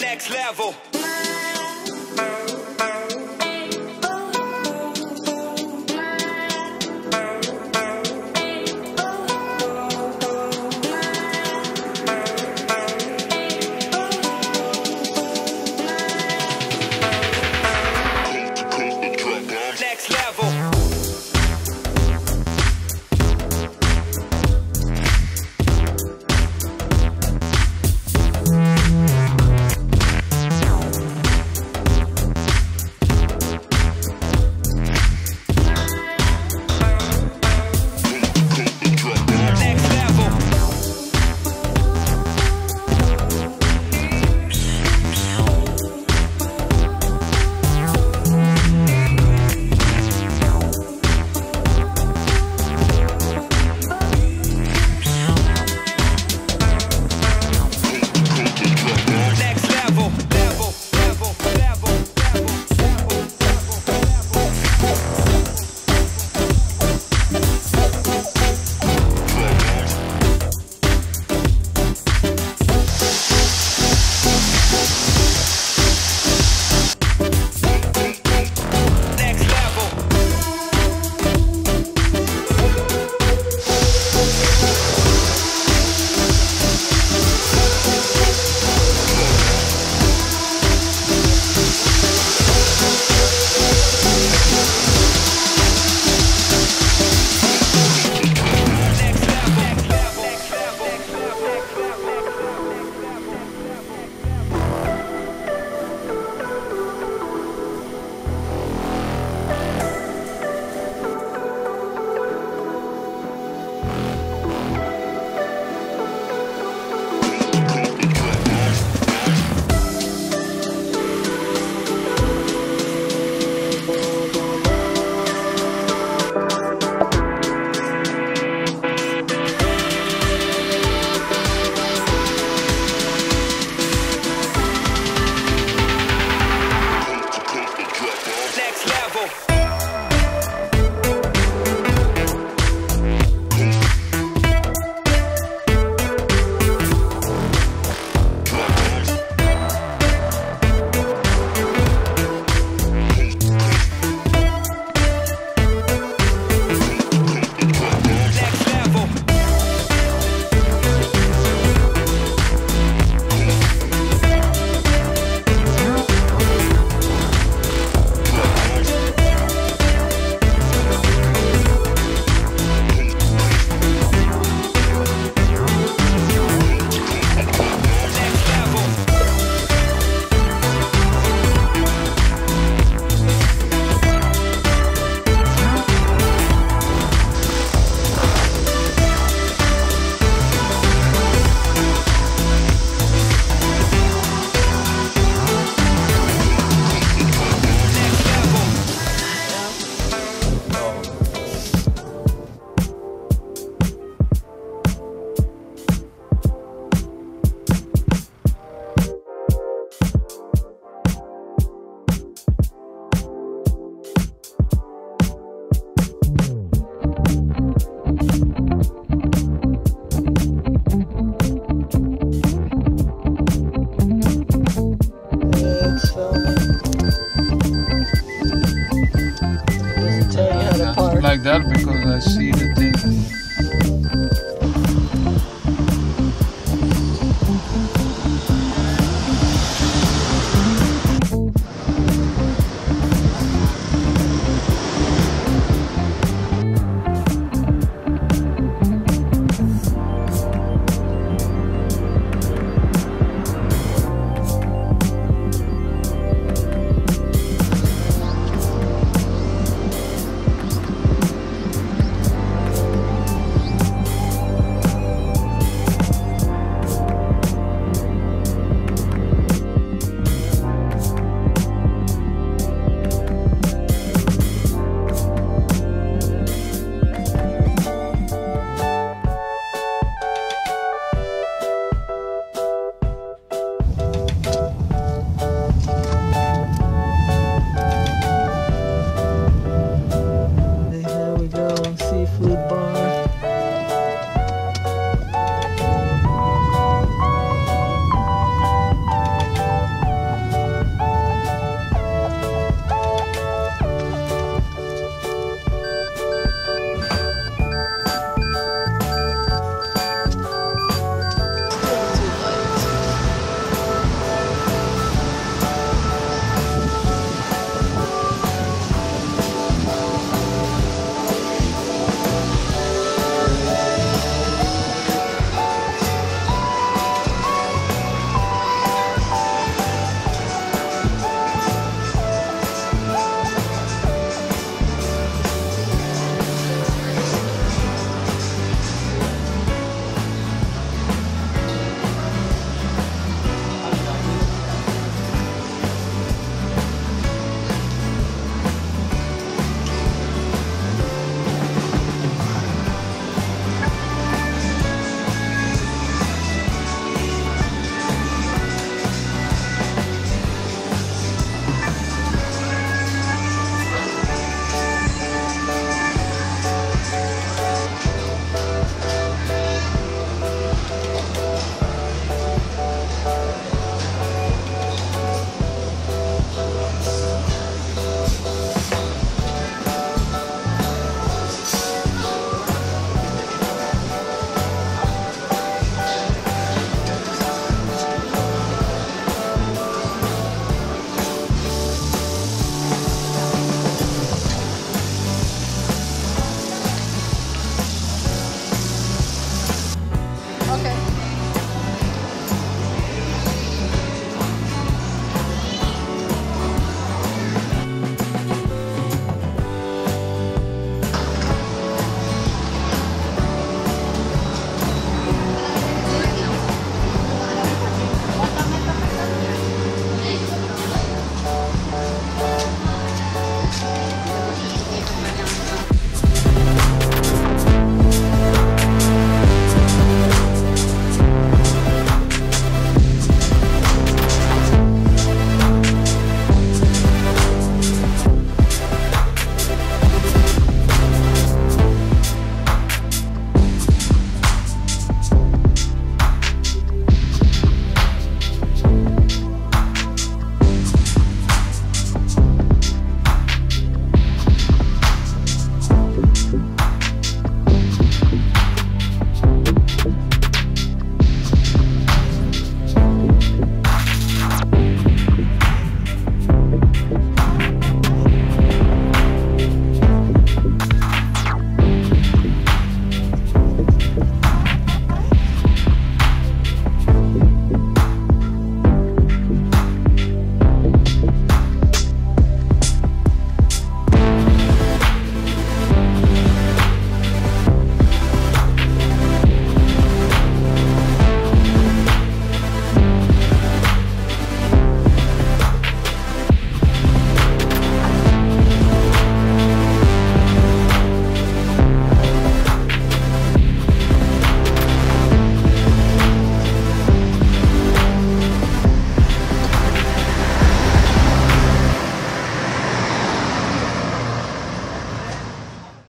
Next level. I see the thing